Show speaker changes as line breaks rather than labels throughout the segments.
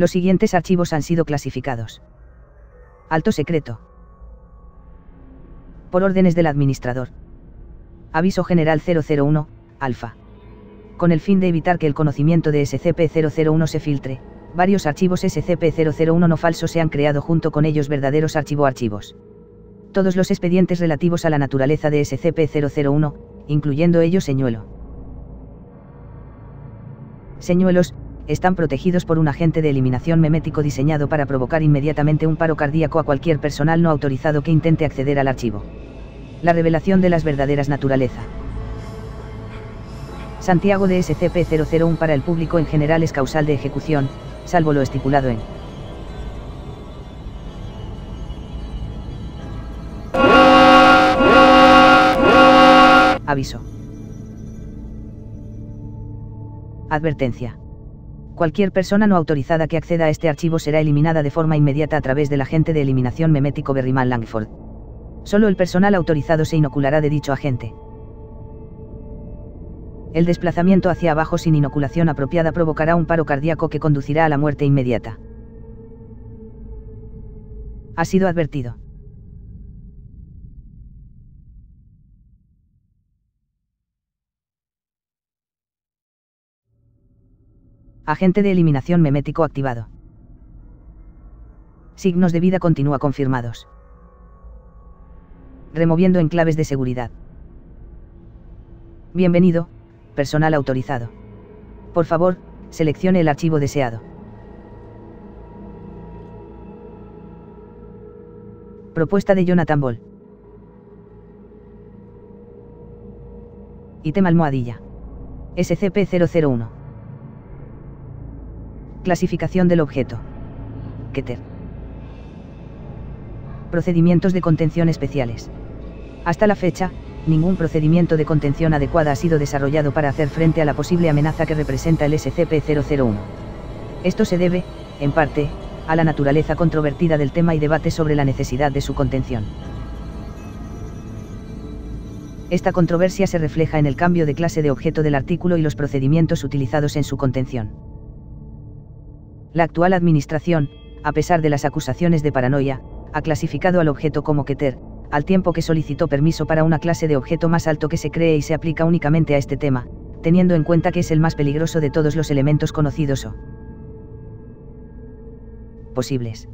Los siguientes archivos han sido clasificados. Alto secreto. Por órdenes del administrador. Aviso General 001, Alfa. Con el fin de evitar que el conocimiento de SCP-001 se filtre, varios archivos SCP-001 no falsos se han creado junto con ellos verdaderos archivo-archivos. Todos los expedientes relativos a la naturaleza de SCP-001, incluyendo ellos señuelo. Señuelos, están protegidos por un agente de eliminación memético diseñado para provocar inmediatamente un paro cardíaco a cualquier personal no autorizado que intente acceder al archivo. La revelación de las verdaderas naturaleza. Santiago de SCP-001 para el público en general es causal de ejecución, salvo lo estipulado en. Aviso. Advertencia. Cualquier persona no autorizada que acceda a este archivo será eliminada de forma inmediata a través del agente de eliminación memético Berryman Langford. Solo el personal autorizado se inoculará de dicho agente. El desplazamiento hacia abajo sin inoculación apropiada provocará un paro cardíaco que conducirá a la muerte inmediata. Ha sido advertido. Agente de eliminación memético activado. Signos de vida continúa confirmados removiendo enclaves de seguridad. Bienvenido, personal autorizado. Por favor, seleccione el archivo deseado. Propuesta de Jonathan Ball. Ítem almohadilla. SCP-001. Clasificación del objeto. Keter. Procedimientos de contención especiales. Hasta la fecha, ningún procedimiento de contención adecuada ha sido desarrollado para hacer frente a la posible amenaza que representa el SCP-001. Esto se debe, en parte, a la naturaleza controvertida del tema y debate sobre la necesidad de su contención. Esta controversia se refleja en el cambio de clase de objeto del artículo y los procedimientos utilizados en su contención. La actual administración, a pesar de las acusaciones de paranoia, ha clasificado al objeto como Keter, al tiempo que solicitó permiso para una clase de objeto más alto que se cree y se aplica únicamente a este tema, teniendo en cuenta que es el más peligroso de todos los elementos conocidos o posibles.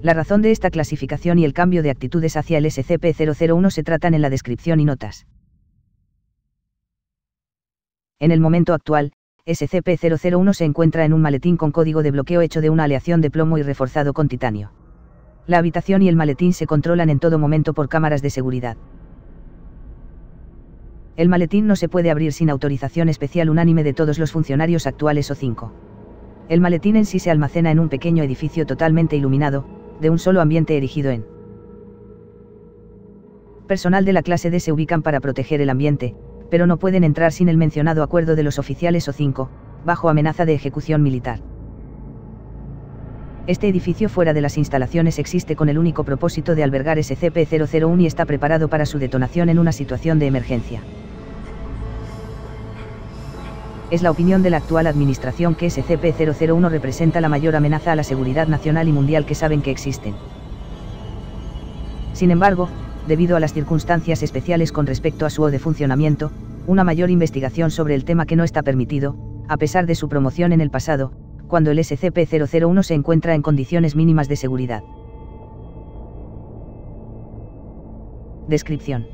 La razón de esta clasificación y el cambio de actitudes hacia el SCP-001 se tratan en la descripción y notas. En el momento actual, SCP-001 se encuentra en un maletín con código de bloqueo hecho de una aleación de plomo y reforzado con titanio. La habitación y el maletín se controlan en todo momento por cámaras de seguridad. El maletín no se puede abrir sin autorización especial unánime de todos los funcionarios actuales o cinco. El maletín en sí se almacena en un pequeño edificio totalmente iluminado, de un solo ambiente erigido en. Personal de la clase D se ubican para proteger el ambiente, pero no pueden entrar sin el mencionado acuerdo de los oficiales o cinco, bajo amenaza de ejecución militar. Este edificio fuera de las instalaciones existe con el único propósito de albergar SCP-001 y está preparado para su detonación en una situación de emergencia. Es la opinión de la actual administración que SCP-001 representa la mayor amenaza a la seguridad nacional y mundial que saben que existen. Sin embargo, debido a las circunstancias especiales con respecto a su o de funcionamiento, una mayor investigación sobre el tema que no está permitido, a pesar de su promoción en el pasado, cuando el SCP-001 se encuentra en condiciones mínimas de seguridad. Descripción.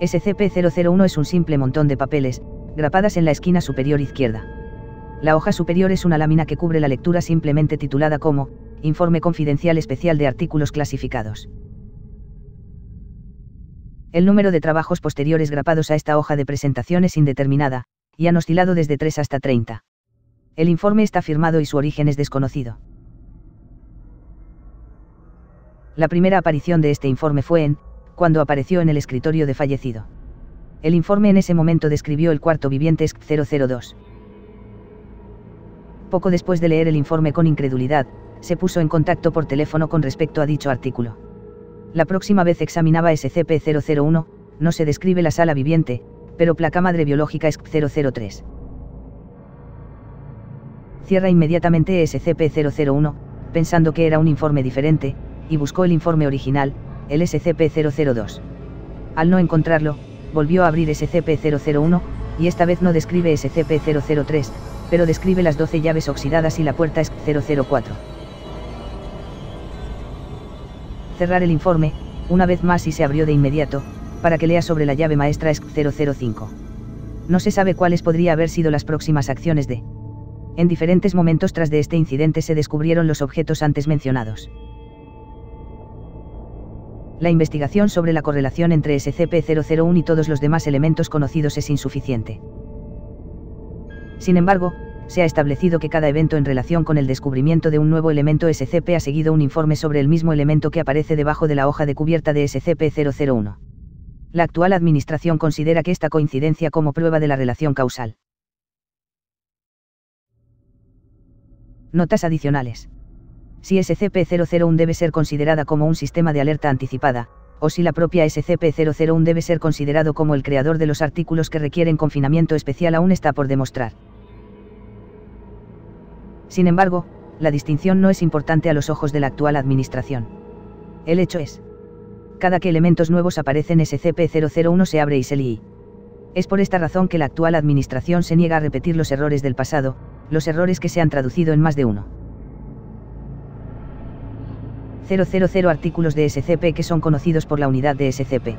SCP-001 es un simple montón de papeles, grapadas en la esquina superior izquierda. La hoja superior es una lámina que cubre la lectura simplemente titulada como, Informe Confidencial Especial de Artículos Clasificados. El número de trabajos posteriores grapados a esta hoja de presentación es indeterminada, y han oscilado desde 3 hasta 30. El informe está firmado y su origen es desconocido. La primera aparición de este informe fue en, cuando apareció en el escritorio de fallecido. El informe en ese momento describió el cuarto viviente SCP 002. Poco después de leer el informe con incredulidad, se puso en contacto por teléfono con respecto a dicho artículo. La próxima vez examinaba SCP-001, no se describe la sala viviente, pero placa madre biológica SCP 003. Cierra inmediatamente SCP-001, pensando que era un informe diferente, y buscó el informe original, el SCP-002. Al no encontrarlo, volvió a abrir SCP-001, y esta vez no describe SCP-003, pero describe las 12 llaves oxidadas y la puerta SC-004. Cerrar el informe, una vez más y se abrió de inmediato, para que lea sobre la llave maestra SC-005. No se sabe cuáles podría haber sido las próximas acciones de. En diferentes momentos tras de este incidente se descubrieron los objetos antes mencionados. La investigación sobre la correlación entre SCP-001 y todos los demás elementos conocidos es insuficiente. Sin embargo, se ha establecido que cada evento en relación con el descubrimiento de un nuevo elemento SCP ha seguido un informe sobre el mismo elemento que aparece debajo de la hoja de cubierta de SCP-001. La actual administración considera que esta coincidencia como prueba de la relación causal. Notas adicionales. Si SCP-001 debe ser considerada como un sistema de alerta anticipada, o si la propia SCP-001 debe ser considerado como el creador de los artículos que requieren confinamiento especial aún está por demostrar. Sin embargo, la distinción no es importante a los ojos de la actual administración. El hecho es, cada que elementos nuevos aparecen SCP-001 se abre y se lee. Es por esta razón que la actual administración se niega a repetir los errores del pasado, los errores que se han traducido en más de uno. 000 artículos de SCP que son conocidos por la unidad de SCP.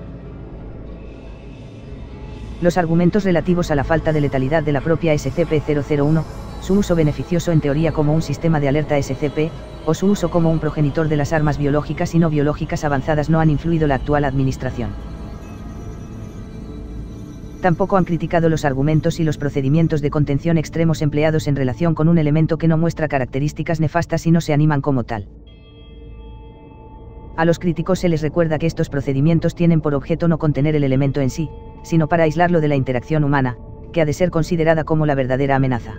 Los argumentos relativos a la falta de letalidad de la propia SCP-001, su uso beneficioso en teoría como un sistema de alerta SCP, o su uso como un progenitor de las armas biológicas y no biológicas avanzadas no han influido la actual administración. Tampoco han criticado los argumentos y los procedimientos de contención extremos empleados en relación con un elemento que no muestra características nefastas y no se animan como tal. A los críticos se les recuerda que estos procedimientos tienen por objeto no contener el elemento en sí, sino para aislarlo de la interacción humana, que ha de ser considerada como la verdadera amenaza.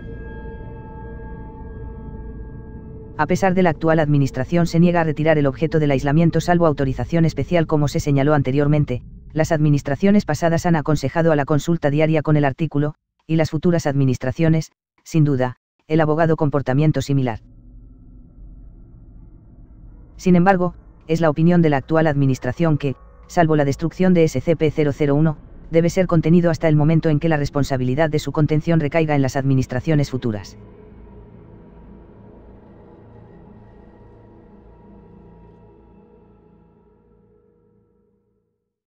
A pesar de la actual administración se niega a retirar el objeto del aislamiento salvo autorización especial como se señaló anteriormente, las administraciones pasadas han aconsejado a la consulta diaria con el artículo, y las futuras administraciones, sin duda, el abogado comportamiento similar. Sin embargo, es la opinión de la actual Administración que, salvo la destrucción de SCP-001, debe ser contenido hasta el momento en que la responsabilidad de su contención recaiga en las administraciones futuras.